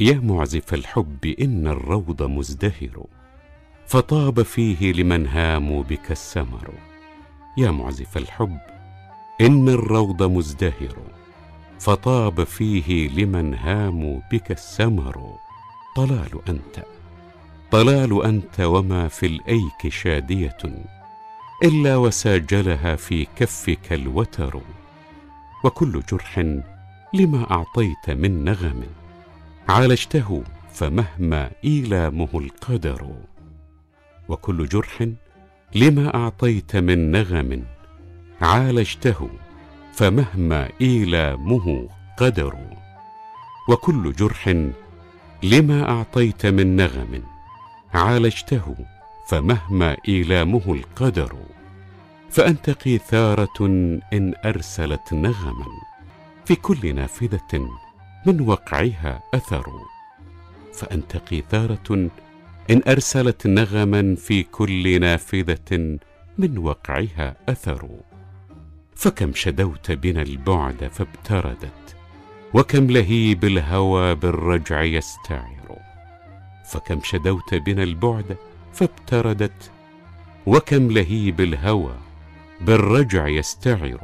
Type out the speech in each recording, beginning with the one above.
يا معزف الحب إن الروض مزدهر فطاب فيه لمن هاموا بك السمر. يا معزف الحب إن الروض مزدهر فطاب فيه لمن هاموا بك السمر. طلال أنت طلال أنت وما في الأيك شادية إلا وساجلها في كفك الوتر. وكل جرح لما أعطيت من نغم. عالجته فمهما إيلامه القدر. وكل جرح لما أعطيت من نغم عالجته فمهما إيلامه قدر. وكل جرح لما أعطيت من نغم عالجته فمهما إيلامه القدر. فأنت قيثارة إن أرسلت نغما في كل نافذة. من وقعها أثر. فأنت قيثارة إن أرسلت نغما في كل نافذة من وقعها أثر. فكم شدوت بنا البعد فابتردت وكم لهيب الهوى بالرجع يستعر. فكم شدوت بنا البعد فابتردت وكم لهيب الهوى بالرجع يستعر.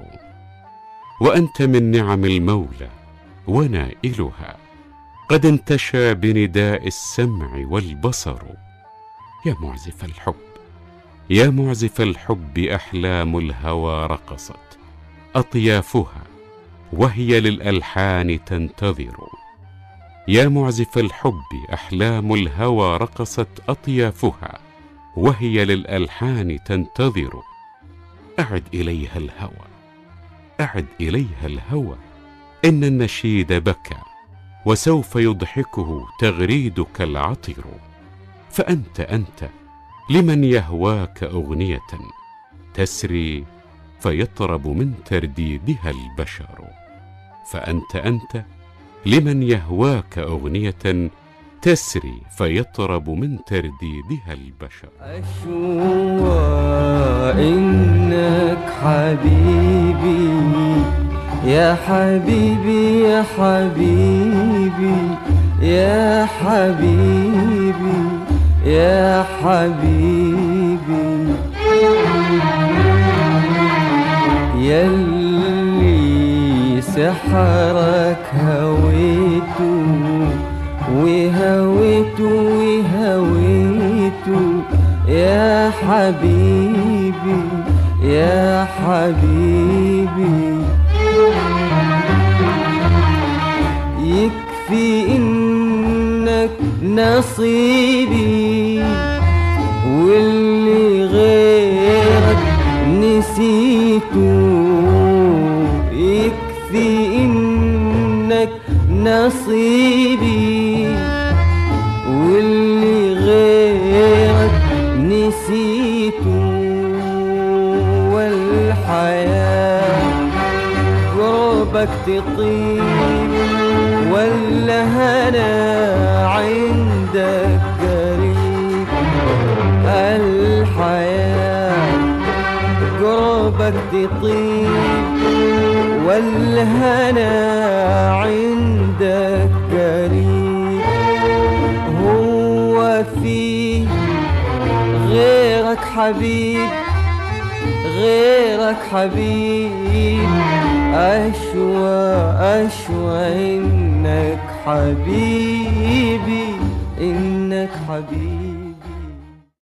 وأنت من نعم المولى ونائلها قد انتشى بنداء السمع والبصر. يا معزف الحب يا معزف الحب أحلام الهوى رقصت أطيافها وهي للألحان تنتظر. يا معزف الحب أحلام الهوى رقصت أطيافها وهي للألحان تنتظر. أعد إليها الهوى أعد إليها الهوى. إن النشيد بكى وسوف يضحكه تغريدك العطر. فأنت أنت لمن يهواك أغنية؟ تسري فيطرب من ترديدها البشر. فأنت أنت لمن يهواك أغنية؟ تسري فيطرب من ترديدها البشر. أشوى إنك حبيبي يا حبيبي يا حبيبي يا حبيبي يا حبيبي. يلي سحرك هويته وهويته وهويته يا حبيبي يا حبيبي. يكفي إنك نصيبي واللي غيرك نسيته. يكفي إنك نصيبي واللي غيرك نسيته. والحياة قربك تطيب ولا هنا عندك قريب. الحياة قربك تطيب والهنا عندك قريب. هو في غيرك حبيب غيرك حبيب. أشوى أشوى إنك حبيبي إنك حبيبي.